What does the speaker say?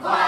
quiet.